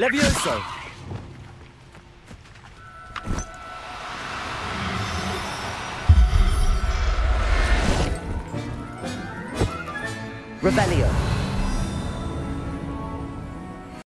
Levioso! Revelio.